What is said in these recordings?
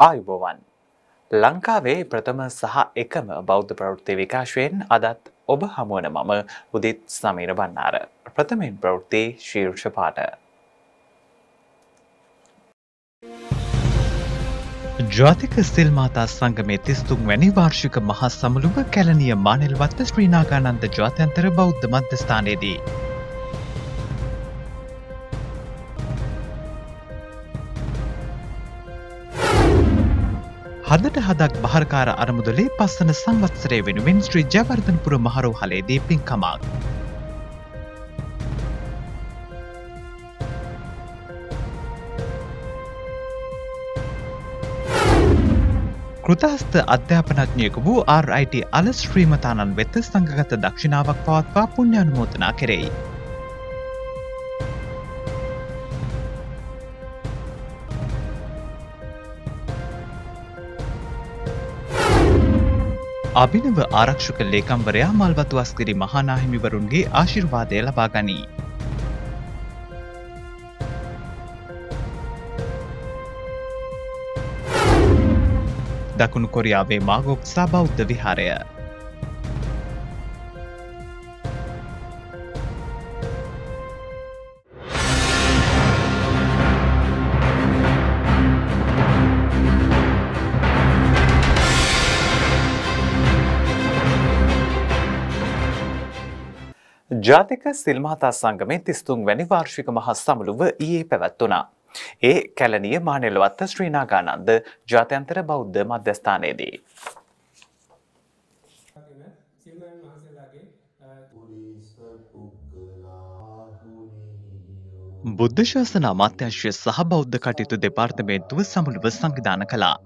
ආයුබෝවන්. ලංකාවේ ප්‍රථම සහ එකම බෞද්ධ ප්‍රවෘත්ති විකාශයෙන් අදත් ඔබ හමුවන මම උදිත් සමීර බන්නාර. ප්‍රථමෙන් ප්‍රවෘත්ති ශීර්ෂ පාට. ජාතික සිල් මාතා සංගමේ තිස්තුන් වැනි වාර්ෂික මහා සමුළුව කැලනිය මානෙල්වත්ත ශ්‍රීනාගානන්ද ජාත්‍යන්තර බෞද්ධ මධ්‍යස්ථානයේදී. හදට හදක් භාරකාර අරමුදලේ පස්සන සංවත්සරය වෙනුවෙන් ශ්‍රී ජයවර්ධනපුර මහරෝහලේදී පින්කමක්. කෘතහස්ත අධ්‍යාපනඥයක වූ RIT අල ශ්‍රීමතානන් වෙත සංගත දක්ෂිනාවක් පවත්වා පුුණ්‍යානුමෝතනා කෙරෙයි. අභිනව ආරක්ෂක ලේකම්වරයා මල්වතු අස්කිරි මහනාහිමිවරුන්ගේ ආශිර්වාදය ලබා ගනී. දකුණු කොරියාවේ මාගොක්සා බෞද්ධ විහාරය ජාතික සිල්මහතා සංගමේ තිස්තුන් වැනි වාර්ෂික මහා සමුළුව ඊයේ පැවැත්වුණා. ඒ කැලනිය මානෙලවත්ත ශ්‍රීනාගානන්ද ජාත්‍යන්තර බෞද්ධ මධ්‍යස්ථානයේදී. බුද්ධ ශාසන අමාත්‍යංශය සහ බෞද්ධ කටයුතු දෙපාර්තමේන්තුව සමුළුව සංවිධාන කළා.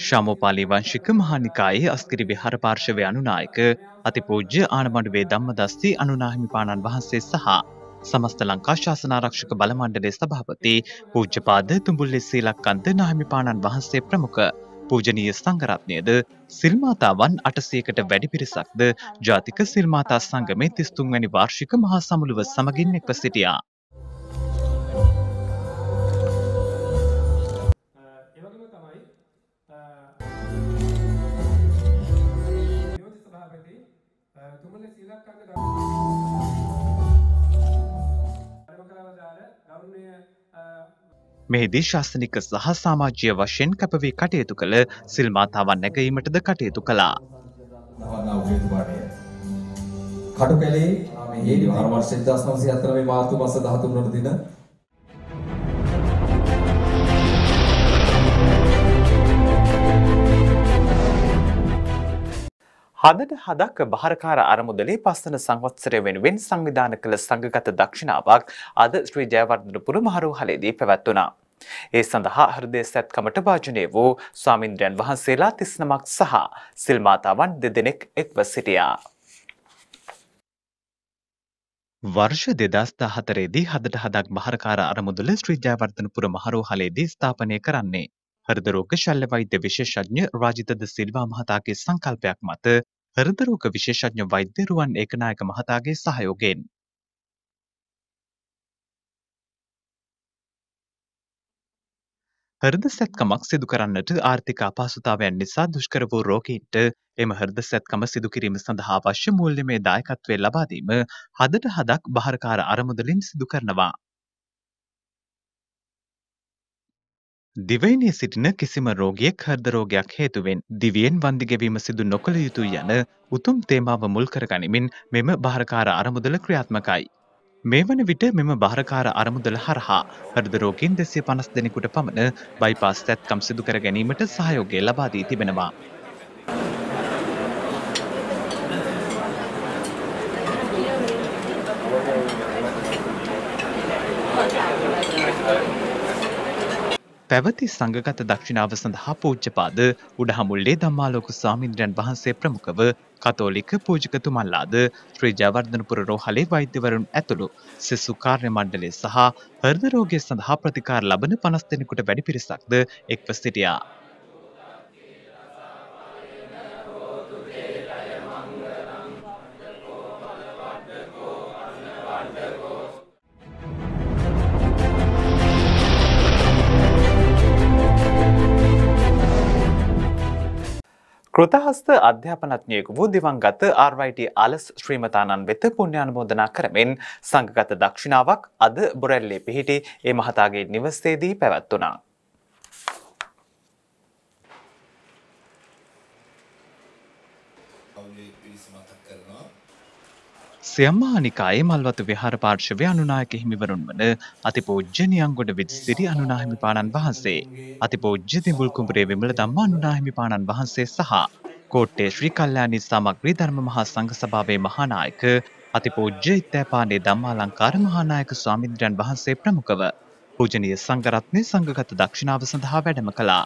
ශාමෝපාලි වංශික මහානිකායේ අස්කිරි විහාර පාර්ශවය අනුනායක අතිපූජ්‍ය ආනමඩුවේ ධම්මදස්ති අනුනාහිමිපාණන් වහන්සේ සහ සමස්ත ලංකා ශාසනාරක්ෂක බල මණ්ඩලයේ සභාපති පූජ්‍යපාද තුඹුල්ලේ සීලක්කන්ත නාහිමිපාණන් වහන්සේ ප්‍රමුඛ පූජනීය සංඝරත්නයද සිල්මාතාවන් අටසයකට වැඩි පිරිසක්ද ජාතික සිල්මාතා සංගමේ තිස්තුන් වැනි වාර්ෂික මහා සමුළුව සමගින් එක්ව සිටියා. මෙහිදී ශාසනික සහ සාමාජ්‍ය වශයෙන් කැපවී කටයුතු කළ සිල් මාතාවන් නැගීමටද කටයුතු කළා. කටුකැලේ මේ වර්ෂ 1974 මාර්තු මාස 13 වන දින හදට හදක් භාරකාර අරමුදලේ පස්සන සංවත්සරය වෙනුවෙන් සංවිධාන කළ සංගගත දක්ෂිනාවක් අද ශ්‍රී ජයවර්ධනපුර මහරෝහලේදී පැවැත්වුණා. ඒ සඳහා හෘදය සැත්කමට භාජනය වූ ස්වාමින්ද්‍රයන් වහන්සේලා තිස්නමක් සහ සිල්මාතාවන් දෙදෙනෙක් එක්ව සිටියා. වර්ෂ දෙදස්ථ හතරේදී හදට හදක් භාරකාර අරමුදල ශ්‍රී ජයවර්ධනපුර මහරෝහලේදී ස්ථාපනය කරන්නේ. හෘදරෝග ශල්‍ය වෛද්‍ය විශේෂඥ රාජිතද සිල්වා මහතාගේ සංකල්පයක් මත හෘදරෝග විශේෂඥ වෛද්‍ය රුවන් ඒකනායක මහතාගේ සහයෝගයෙන් හෘද සැත්කමක් සිදු කරන්නට ආර්ථික අපහසුතාවයන් නිසා දුෂ්කර වූ රෝගීන්ට එම හෘද සැත්කම සිදු කිරීම සඳහා අවශ්‍ය මූල්‍යමය දායකත්වය ලබා දීම හදට හදක් බහරකාර අරමුදලින් සිදු කරනවා. දිවයිනේ සිටින කිසිම රෝගියෙක් හෘද රෝගයක් හේතුවෙන් දිවියෙන් වන්දි ගෙවීම සිදු නොකළ යුතුයි යන උතුම් තේමාව මුල් කරගනිමින් මෙම භාරකාර අරමුදල ක්‍රියාත්මකයි. මේ වන විට මෙම භාරකාර අරමුදල හරහා හෘද රෝගීන් දෙසිය පනස් දෙනෙකුට පමණ බයිපාස් තැත්කම් සිදු කර ගැනීමට සහයෝගය ලබා දී තිබෙනවා. පැවති සංගගත දක්ෂිනාව සඳහා පූජ්‍යපාද උඩහමුල්ලේ ධම්මාලෝක ස්වාමීන්ද්‍රයන් වහන්සේ ප්‍රමුඛව කතෝලික පූජකතුමන්ලාද ශ්‍රී ජයවර්ධනපුර රෝහලේ වෛද්‍යවරුන් ඇතුළු සෙසු කාර්ය මණ්ඩලය සහ හෘද රෝගය සඳහා ප්‍රතිකාර ලබන 50 දෙනෙකුට වැඩි පිරිසක්ද එක්ව සිටියා. කෘතහස්ත අධ්‍යාපනඥයෙකු වූ දිවංගත RYT අලස් ශ්‍රීමතානන් වෙත පුණ්‍යානුමෝදනා කරමින් සංඝගත දක්ෂිනාවක් අද බොරැල්ලේ පිහිටි ඒ මහතාගේ නිවසේදී පැවැත්වුණා. සියම්මහානිකායේ මල්වතු විහාර පාර්ශවය අනුනායක හිමිවරුන් වන අතිපූජ්‍ය නියංගොඩ විජ්සිරි අනුනාහිමිපාණන් වහන්සේ අතිපූජ්‍ය තිඹුල් කුඹුරේ විමල ධම්ම අනුනාහිමිපාණන් වහන්සේ සහ කෝට්ටේ ශ්‍රී කල්යාණී සමග්‍රී ධර්ම මහා සංඝ සභාවේ මහානායක අතිපූජ්‍ය ඉත්තෑපානේ ධම්මාලංකාර මහානායක ස්වාමීන්ද්‍රයන් වහන්සේ ප්‍රමුඛව පූජනීය සංඝරත්නයේ සංඝගත දක්ෂිනාව සඳහා වැඩම කළා.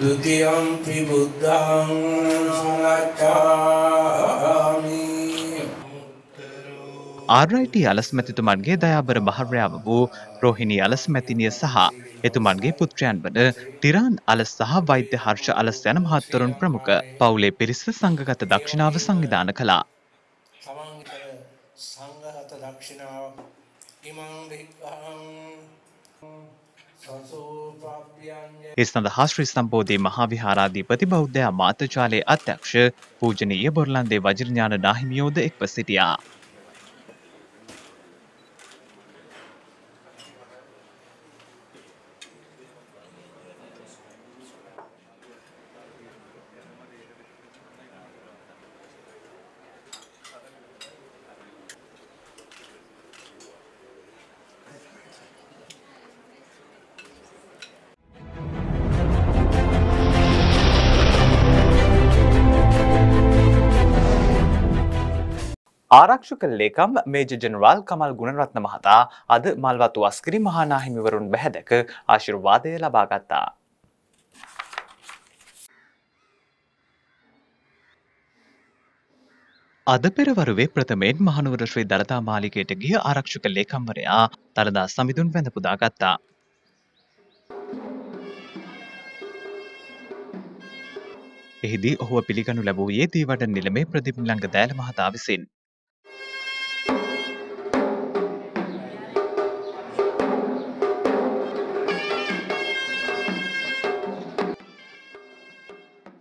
දෘතියම්පි බුද්ධං සලච්චාමි ආරයිටි අලස්මැතිතුමන්ගේ දයාබර භාර්යාව වූ රෝහිණී අලස්මැතිනිය සහ එතුමන්ගේ පුත්‍රයන් වන තිරාන් අලස් සහ වෛද්‍ය හර්ෂ අලස් යන මහත්වරුන් ප්‍රමුඛ පවුලේ පිරිස සංඝගත දක්ෂිණාව සංවිධාන කළා. සංඝගත දක්ෂිණාව ඉමං වික්ඛං සසෝ ඒ සඳහා ශ්‍රී සම්බෝධී මහාවිහාරාධිපති බෞද්ධ අමාත්‍යජාලයේ අධ්‍යක්ෂ පූජනීය බොරලන්දේ වජිරඥාන නාහිමියෝද එක්ව සිටියා. ආරක්ෂක ලේකම් මේජ ජනරාල් කමල් ගුණරත්න මහතා අද මල්වතු අස්කිරි මහානාහිමිවරුන් බැහැදැක ආශිර්වාදය ලබාගත්තා. අද පෙරවරුවේ ප්‍රථමයෙන් මහනුවර ශ්‍රී දළදා මාලිකයට ගිය ආරක්ෂක ලේකම්වරයා දළදා සමිඳුන් වැඳ පුදා ගත්තා. එහිදී ඔහුව පිළිගනු ලැබූයේ දීවට නිලමේ ප්‍රතිපිලංග දෑල මහතා විසින්.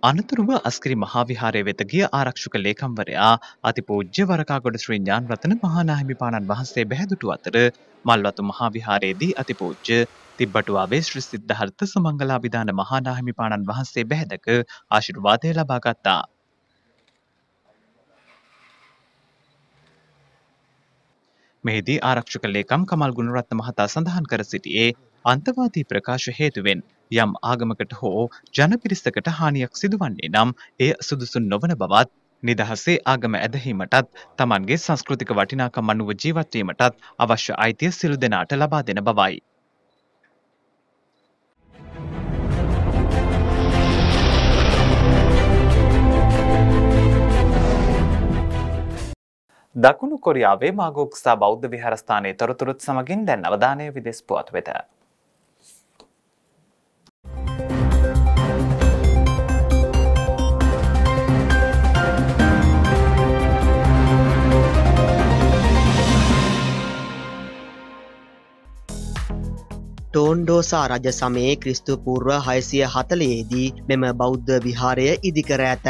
අනතුරුව අස්කිරි මහාවිහාරය වෙත ගිය ආරක්ෂක ලේකම්වරයා අතිපූජ්‍ය වරකාගොඩ ශ්‍රී ඥානරතන මහානාහිමිපාණන් වහන්සේ බැහැදුටු අතර මල්වතු මහාවිහාරයේදී අතිපූජ්‍ය තිබ්බටුවාවේ ශ්‍රී සිද්ධාර්ථ සමංගලාභිදාන මහානාහිමිපාණන් වහන්සේ බැහැදක ආශිර්වාදය ලබා ගත්තා. මෙහිදී ආරක්ෂක ලේකම් කමල් ගුණරත්න මහතා සඳහන් කර සිටියේ අන්තවාදී ප්‍රකාශ හේතුවෙන් යම් ආගමකට හෝ ජනපිරිසකට හානියක් සිදුවන්නේ නම් එය සුදුසු නොවන බවත් නිදහසේ ආගම ඇදහීමටත් තමන්ගේ සංස්කෘතික වටිනාකම් අනුව ජීවත්වීමටත් අවශ්‍ය අයිතිය සිළු දෙනාට ලබා දෙන බවයි. දකුණු කොරියාවේ මාගෝක්සා බෞද්ධ විහාරස්ථානයේ තොරතුරුත් සමගින් දැන් අවධානය විදෙස් පුවත් වෙත. ටෝන්ඩෝසා රජ සමයේ ක්‍රිස්තු පූර්ව හයසිය හතලයේදී මෙම බෞද්ධ විහාරය ඉදිකර ඇත.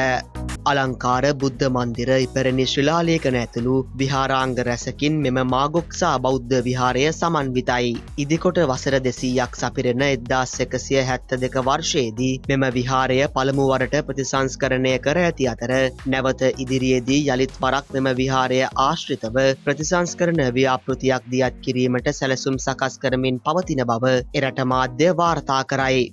අලංකාර බුද්ධ මන්දිර ඉපැරණි ශ්‍රලාලේකන ඇතුළු විහාරාංග රැසකින් මෙම මාගොක්සා බෞද්ධ විහාරය සමන්විතයි. ඉදිකොට වසර දෙසීයක් සපිරෙන එද්දාස් එකසිය හැත්ත දෙක වර්ෂයේදී මෙම විහාරය පළමුුවරට ප්‍රතිසංස්කරණය කර ඇති අතර නැවත ඉදිරියේදී යළිත් පරක් මෙම විහාරය ආශ්‍රිතව ප්‍රතිසංස්කරන ව්‍යාපෘතියක් දියත් කිරීමට සැලසුම් සකස් කරමින් පවතින බව එරට මාධ්‍ය වාර්තා කරයි.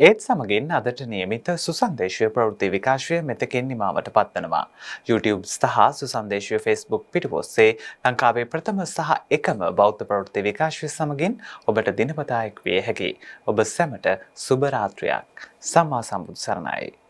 ඒත් සමගින් අදට නියමිත සුසන්දේශය ප්‍රවෘත්ති විකාශය මෙතකින් නිමාවට පත්වනවා. YouTube සහ සුසන්දේශය Facebook පිටිපොස්සේ ලංකාවේ ප්‍රථම සහ එකම බෞද්ධ ප්‍රවෘත්ති විකාශය සමගින් ඔබට දිනපතායෙක් විය හැකි. ඔබ සැමට සුභරාත්‍රයක් සම්මා සම්බුදු සරණයි.